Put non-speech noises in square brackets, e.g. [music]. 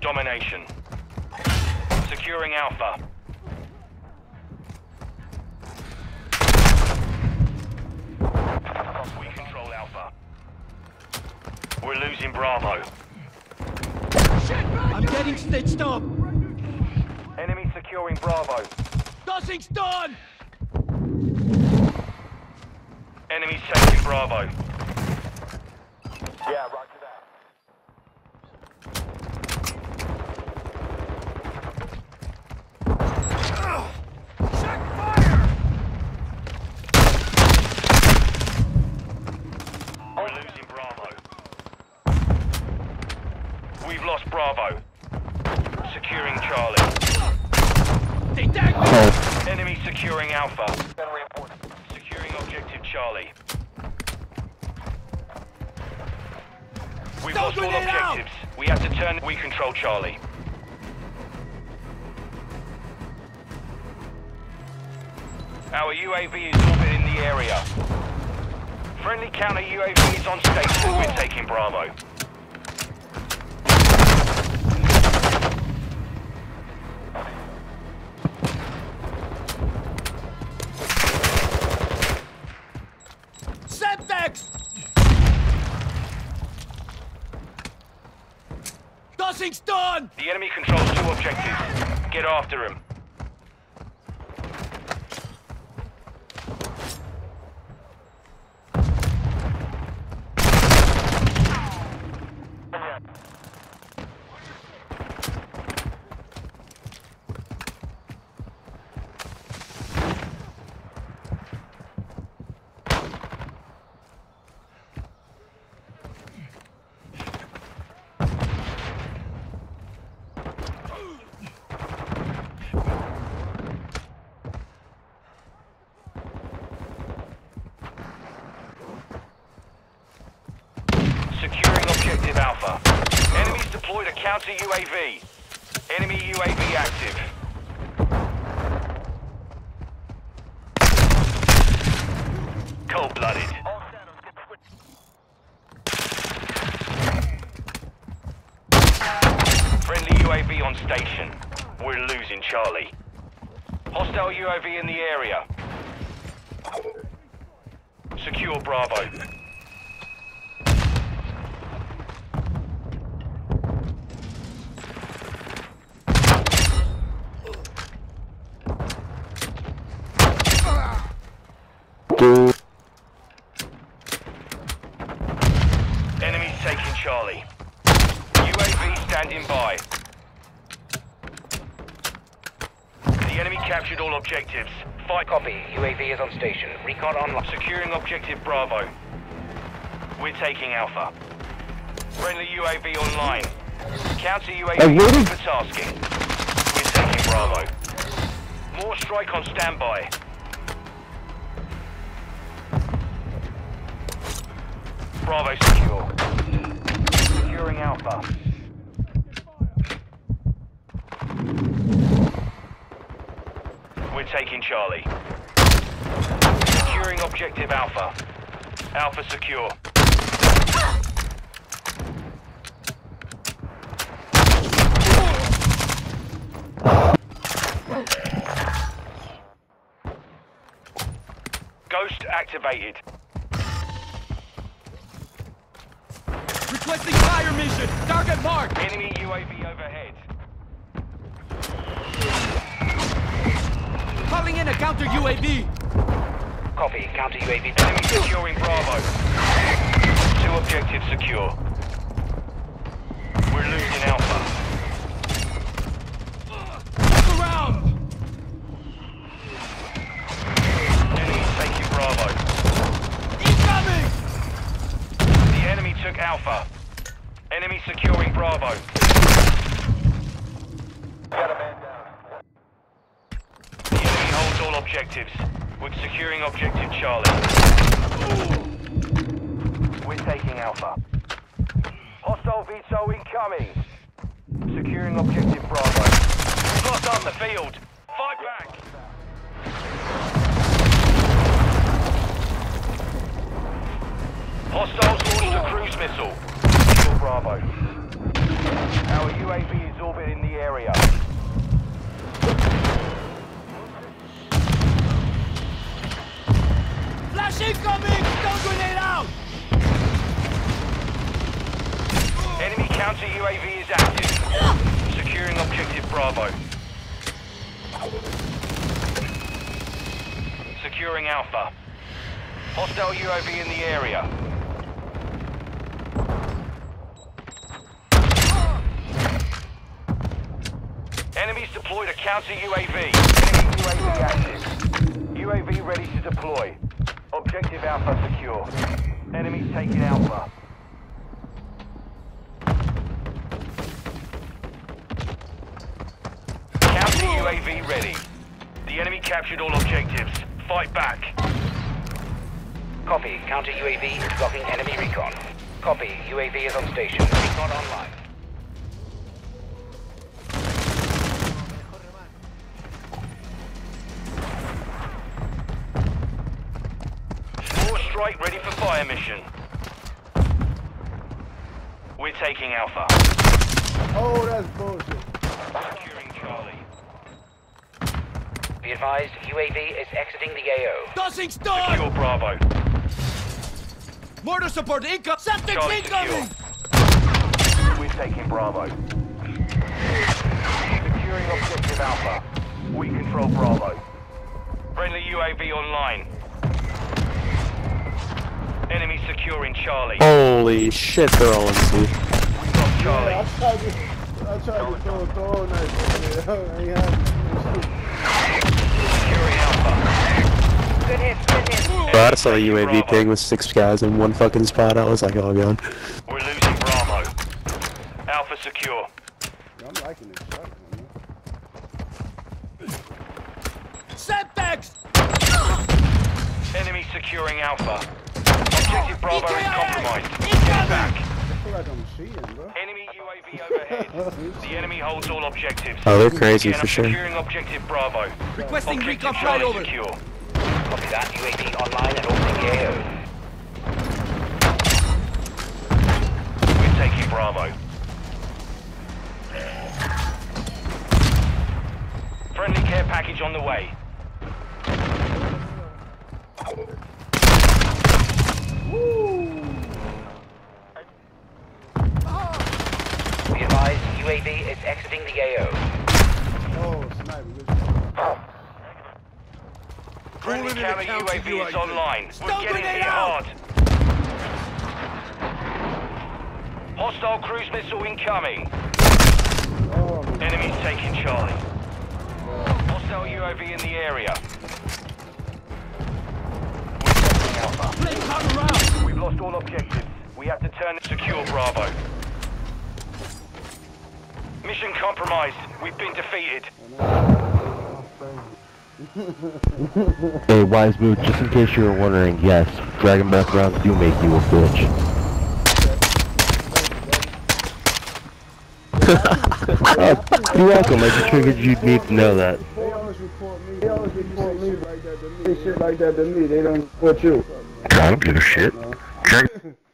Domination. Securing Alpha. We control Alpha. We're losing Bravo. I'm getting stitched up! Enemy securing Bravo. Nothing's done! Enemy taking Bravo. Yeah, roger that. We're losing Bravo. We've lost Bravo. Securing Charlie. They tagged me! Enemy securing Alpha. Securing objective Charlie. We've Don't lost all grenade out! objectives. We have to turn. We control Charlie. Our UAV is orbiting the area. Friendly counter UAV is on station. We're taking Bravo. Semtex! Nothing's done! The enemy controls two objectives. Get after him. Securing objective Alpha. Enemies deployed a counter UAV. Enemy UAV active. Cold-blooded. All shadows get switched. Friendly UAV on station. We're losing Charlie. Hostile UAV in the area. Secure Bravo. Enemies taking Charlie. UAV standing by. The enemy captured all objectives. Fight Copy. UAV is on station. Recon online. Securing objective Bravo. We're taking Alpha. Friendly UAV online. Counter UAV ready for tasking. We're taking Bravo. More strike on standby. Bravo secure. Securing Alpha. We're taking Charlie. Securing objective Alpha. Alpha secure. Ghost activated. Requesting fire mission! Target marked! Enemy UAV overhead. A counter UAV! Copy. Counter UAV. Enemy securing Bravo. Two objectives secure. We're losing Alpha. Look around! Enemy taking Bravo. Incoming! The enemy took Alpha. Enemy securing Bravo. Got a man down. The enemy holds all objectives. We're securing objective Charlie. We're taking Alpha. Hostile VTOL incoming. Securing objective Bravo. We've lost the field. Fight back. Hostiles launched a cruise missile. Secure Bravo. Our UAV is Incoming! Stun grenade out! Enemy counter UAV is active. Securing objective Bravo. Securing Alpha. Hostile UAV in the area. Enemies deployed a counter UAV. Enemy UAV active. UAV ready to deploy. Objective Alpha secure. Enemy taking Alpha. Counter UAV ready. The enemy captured all objectives. Fight back. Copy. Counter UAV is blocking enemy recon. Copy. UAV is on station. Recon online. Fire mission. We're taking Alpha. Oh, that's bullshit. Securing Charlie. Be advised, UAV is exiting the AO. Tossing stun! Secure Bravo. Mortar support incoming! Septic's Charlie incoming! We're taking Bravo. Securing objective Alpha. We control Bravo. Friendly UAV online. Securing Charlie. Holy shit, they're all in C. We've got I Charlie. tried to, I tried to throw a throw knife on it. [laughs] I Securing Alpha. Good hit, good hit. Bro, I saw the UAV ping with six guys in one fucking spot. I was like, oh god. We're losing Bravo. Alpha secure. I'm liking this shot, man. Semtex! Enemy securing Alpha. Objective Bravo is compromised. Get back. I feel like I'm bro. Enemy UAV overhead. [laughs] The enemy holds all objectives. Oh, they're crazy for sure. Securing objective Bravo. Requesting recon Charlie flyover! secure. Copy that. UAV online and opening AO. We're taking Bravo. Friendly care package on the way. Be advised, UAV is exiting the AO. Oh, sniper. Good. Friendly counter into UAV is UAV. online. Stun We're getting grenade hit out! hard. Hostile cruise missile incoming. Oh, my Enemies taking Charlie. Hostile UAV in the area. We're taking Alpha. Play counter round! We've lost all objectives. We have to turn and secure Bravo. Mission compromised. We've been defeated. [laughs] Hey, Wise Wu, just in case you were wondering, yes, Dragon Breath rounds do make you a bitch. [laughs] You're welcome, I just figured you'd need to know that. They always report me. They always report me like that to me. They shit like that to me. They don't report you. I don't give a shit. Uh-huh. Dragon [laughs]